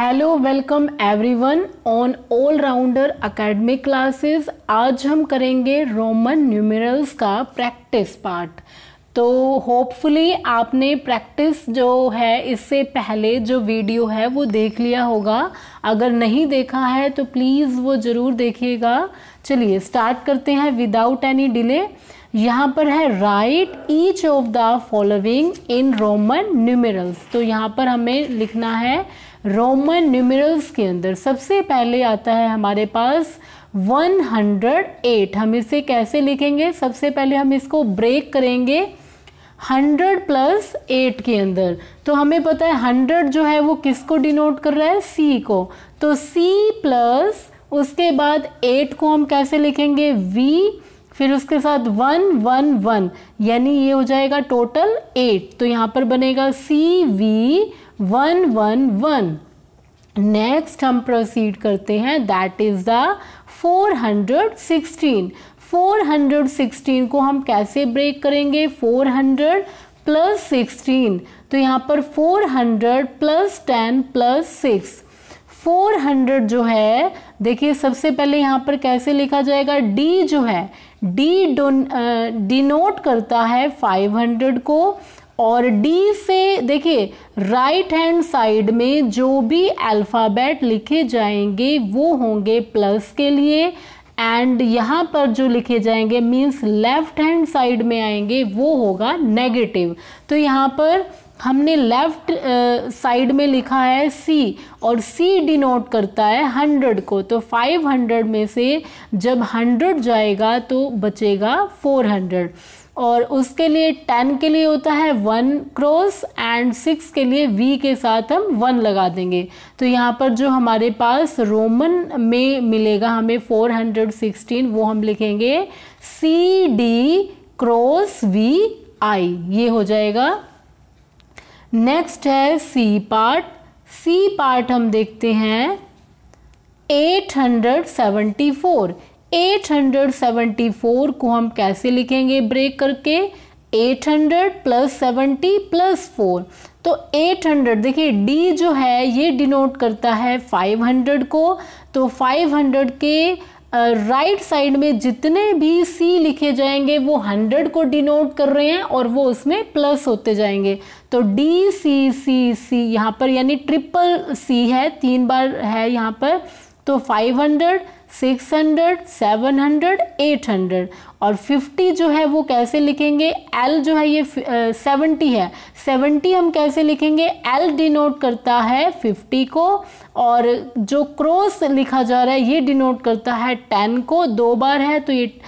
Hello welcome everyone on All Rounder Academic Classes आज हम करेंगे रोमन न्यूमरल्स का प्रैक्टिस पार्ट तो होपफुली आपने प्रैक्टिस जो है, इससे पहले जो वीडियो है, वो देख लिया होगा। अगर नहीं देखा है तो प्लीज़ वो ज़रूर देखिएगा। चलिए स्टार्ट करते हैं विदाउट एनी डिले यहाँ पर है write each of the following in Roman numerals तो यहाँ पर हमें लिखना है रोमन न्यूमरल्स के अंदर सबसे पहले आता है हमारे पास 108 हम इसे कैसे लिखेंगे? सबसे पहले हम इसको ब्रेक करेंगे 100 प्लस 8 के अंदर। तो हमें पता है 100 जो है वो किसको डिनोट कर रहा है? सी को। तो सी प्लस उसके बाद 8 को हम कैसे लिखेंगे? वी फिर उसके साथ वन वन वन यानी ये हो जाएगा टोटल एट तो यहाँ पर बनेगा C V one one one next हम प्रोसीड करते हैं दैट इज़ द 416 416 को हम कैसे ब्रेक करेंगे? 400 प्लस सिक्सटीन तो यहाँ पर 400 प्लस टेन प्लस सिक्स 400 जो है, देखिए सबसे पहले यहाँ पर कैसे लिखा जाएगा? डी जो है, D डिनोट करता है 500 को. और डी से, देखिए राइट हैंड साइड में जो भी अल्फ़ाबेट लिखे जाएँगे, वो होंगे प्लस के लिए एंड यहाँ पर जो लिखे जाएँगे मींस लेफ़्ट हैंड साइड में आएँगे, वो होगा नेगेटिव तो यहाँ पर हमने लेफ़्ट साइड में लिखा है सी और सी डिनोट करता है हंड्रेड को. तो फाइव हंड्रेड में से जब हंड्रेड जाएगा तो बचेगा फोर हंड्रेड और उसके लिए टेन के लिए होता है वन क्रॉस एंड सिक्स के लिए वी के साथ हम वन लगा देंगे। तो यहाँ पर जो हमारे पास रोमन में मिलेगा हमें फोर हंड्रेड सिक्सटीन वो हम लिखेंगे C D cross V I ये हो जाएगा। नेक्स्ट है सी पार्ट सी पार्ट हम देखते हैं 874 874 को हम कैसे लिखेंगे ब्रेक करके? 800 प्लस सेवेंटी प्लस फोर। तो 800 देखिए, D जो है, ये डिनोट करता है 500 को। तो 500 के राइट साइड में जितने भी C लिखे जाएँगे, वो 100 को डिनोट कर रहे हैं और वो उसमें प्लस होते जाएँगे। तो डी सी सी सी यहाँ पर यानी ट्रिपल सी है, तीन बार है यहाँ पर। तो 500 600 700 800 और 50 जो है वो कैसे लिखेंगे? L जो है ये सेवेंटी uh, है। 70 हम कैसे लिखेंगे? L डिनोट करता है 50 को और जो क्रॉस लिखा जा रहा है ये डिनोट करता है 10 को। दो बार है तो ये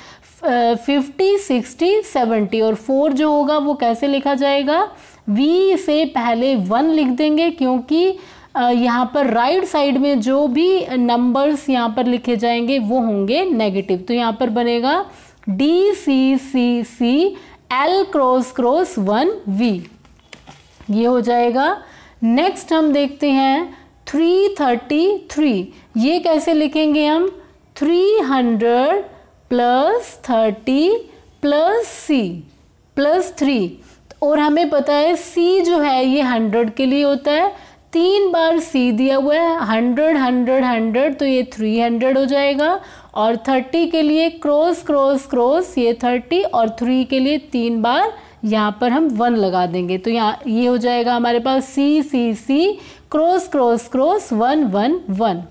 फिफ्टी सिक्सटी सेवेंटी और फोर जो होगा वो कैसे लिखा जाएगा? V से पहले वन लिख देंगे क्योंकि यहाँ पर राइट साइड में जो भी नंबर्स यहाँ पर लिखे जाएँगे, वो होंगे नेगेटिव तो यहाँ पर बनेगा D C C C L cross cross one V ये हो जाएगा। नेक्स्ट हम देखते हैं थ्री थर्टी थ्री ये कैसे लिखेंगे हम? Three hundred plus thirty plus C plus three और हमें पता है सी जो है, ये हंड्रेड के लिए होता है। तीन बार सी दिया हुआ है हंड्रेड हंड्रेड हंड्रेड तो ये थ्री हंड्रेड हो जाएगा और थर्टी के लिए क्रॉस क्रॉस क्रॉस ये थर्टी और थ्री के लिए तीन बार यहाँ पर हम वन लगा देंगे। तो यहाँ ये हो जाएगा हमारे पास C C C cross cross cross one one one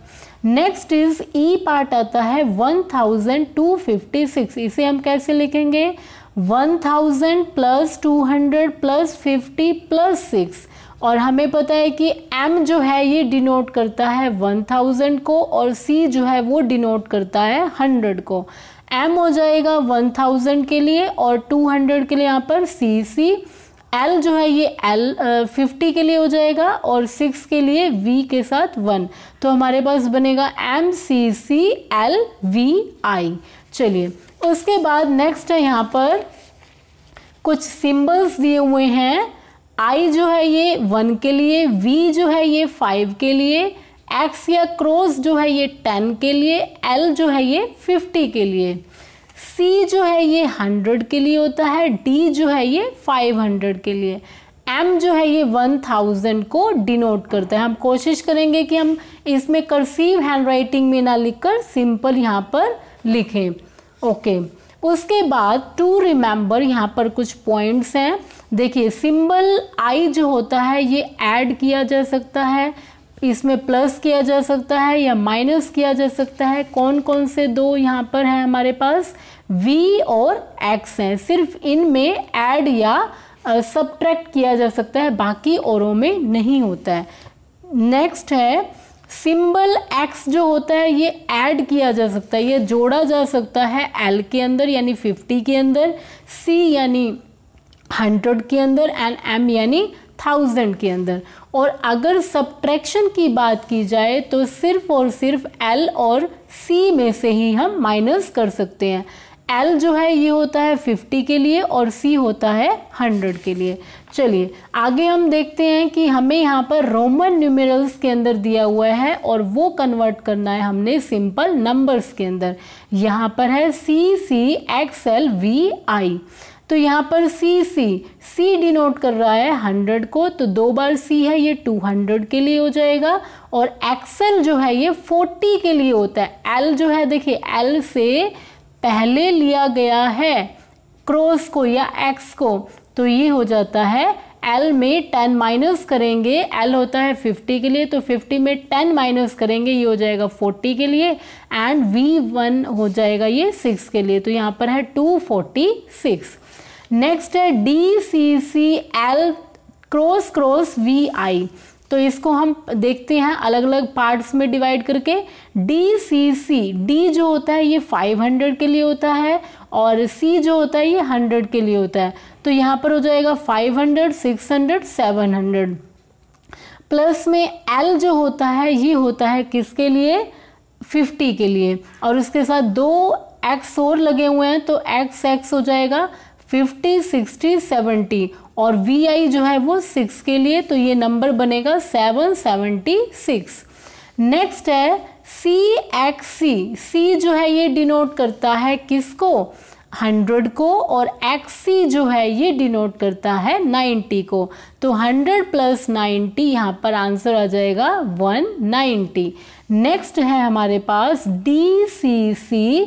next is E part आता है one thousand two fifty six इसे हम कैसे लिखेंगे? One thousand plus two hundred plus fifty plus six और हमें पता है कि m जो है ये डिनोट करता है 1000 को और c जो है वो डिनोट करता है 100 को। M हो जाएगा 1000 के लिए और 200 के लिए यहाँ पर सी सी एल जो है ये L फिफ्टी के लिए हो जाएगा और सिक्स के लिए V के साथ वन तो हमारे पास बनेगा M C C L V I चलिए, उसके बाद नेक्स्ट है यहाँ पर कुछ सिंबल्स दिए हुए हैं। आई जो है ये वन के लिए वी जो है ये फाइव के लिए एक्स या क्रोस जो है ये टेन के लिए एल जो है ये फिफ्टी के लिए. सी जो है ये हंड्रेड के लिए होता है डी जो है ये फाइव हंड्रेड के लिए. एम जो है ये वन थाउज़ेंड को डिनोट करता है. हम कोशिश करेंगे कि हम इसमें करसीव हैंड राइटिंग में ना लिखकर सिंपल यहाँ पर लिखें. ओके उसके बाद टू रिमेंबर यहाँ पर कुछ पॉइंट्स हैं। देखिए सिंबल आई जो होता है, ये ऐड किया जा सकता है। इसमें प्लस किया जा सकता है या माइनस किया जा सकता है। कौन कौन से दो यहाँ पर हैं हमारे पास? V और x हैं। सिर्फ़ इनमें ऐड या सब्ट्रैक्ट किया जा सकता है। बाकी औरों में नहीं होता है। नेक्स्ट है सिंबल एक्स जो होता है, ये ऐड किया जा सकता है, ये जोड़ा जा सकता है एल के अंदर यानी 50 के अंदर सी यानी 100 के अंदर एंड एम यानी थाउज़ेंड के अंदर। और अगर सब्ट्रैक्शन की बात की जाए तो सिर्फ़ और सिर्फ़ एल और सी में से ही हम माइनस कर सकते हैं। एल जो है, ये होता है 50 के लिए और सी होता है 100 के लिए। चलिए, आगे हम देखते हैं कि हमें यहाँ पर रोमन न्यूमेरल्स के अंदर दिया हुआ है और वो कन्वर्ट करना है हमने सिंपल नंबर्स के अंदर। यहाँ पर है C C X L V I तो यहाँ पर सी सी सी डिनोट कर रहा है हंड्रेड को तो दो बार सी है, ये टू हंड्रेड के लिए हो जाएगा और एक्सएल जो है, ये फोर्टी के लिए होता है। एल जो है, देखिए एल से पहले लिया गया है क्रॉस को या एक्स को तो ये हो जाता है एल में टेन माइनस करेंगे एल होता है फिफ्टी के लिए तो फिफ्टी में टेन माइनस करेंगे, ये हो जाएगा फोर्टी के लिए एंड वी वन हो जाएगा ये सिक्स के लिए तो यहाँ पर है टू फोर्टी सिक्स। नेक्स्ट है D C C L cross cross V I तो इसको हम देखते हैं अलग अलग पार्ट्स में डिवाइड करके। डी सी सी डी जो होता है ये 500 के लिए होता है और सी जो होता है ये 100 के लिए होता है। तो यहाँ पर हो जाएगा 500, 600, 700 प्लस में एल जो होता है ये होता है किसके लिए? 50 के लिए। और उसके साथ दो एक्स और लगे हुए हैं तो एक्स एक्स हो जाएगा फिफ्टी सिक्सटी सेवेंटी और वी आई जो है वो सिक्स के लिए तो ये नंबर बनेगा सेवन सेवेंटी सिक्स नेक्स्ट है सी एक्स सी सी जो है ये डिनोट करता है किसको? हंड्रेड को और एक्स सी जो है ये डिनोट करता है नाइन्टी को. तो हंड्रेड प्लस नाइन्टी यहाँ पर आंसर आ जाएगा वन नाइन्टी नेक्स्ट है हमारे पास D C C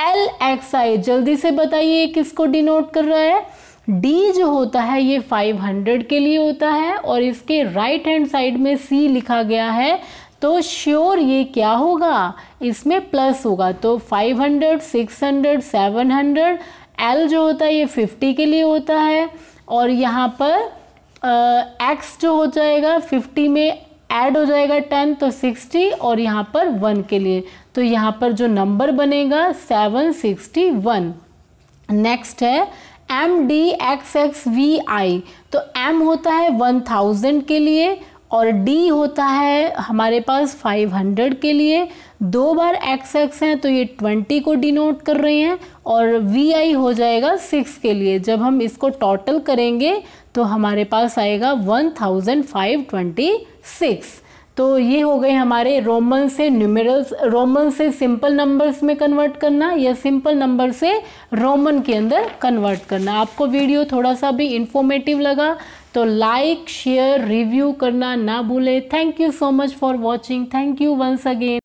L X I जल्दी से बताइए किसको डिनोट कर रहा है? डी जो होता है ये 500 के लिए होता है और इसके राइट हैंड साइड में सी लिखा गया है तो श्योर ये क्या होगा? इसमें प्लस होगा तो 500, 600, 700 एल जो होता है ये 50 के लिए होता है और यहाँ पर एक्स जो हो जाएगा 50 में ऐड हो जाएगा टेन तो सिक्सटी और यहाँ पर वन के लिए। तो यहाँ पर जो नंबर बनेगा सेवन सिक्सटी वन नेक्स्ट है M D X X V I तो एम होता है वन थाउज़ेंड के लिए और डी होता है हमारे पास फाइव हंड्रेड के लिए। दो बार एक्स एक्स हैं तो ये ट्वेंटी को डिनोट कर रहे हैं और वी आई हो जाएगा सिक्स के लिए। जब हम इसको टोटल करेंगे तो हमारे पास आएगा one thousand five twenty six तो ये हो गए हमारे रोमन से न्यूमेरल्स रोमन से सिंपल नंबर्स में कन्वर्ट करना या सिंपल नंबर से रोमन के अंदर कन्वर्ट करना। आपको वीडियो थोड़ा सा भी इंफॉर्मेटिव लगा तो लाइक शेयर रिव्यू करना ना भूले। Thank you so much for watching thank you once again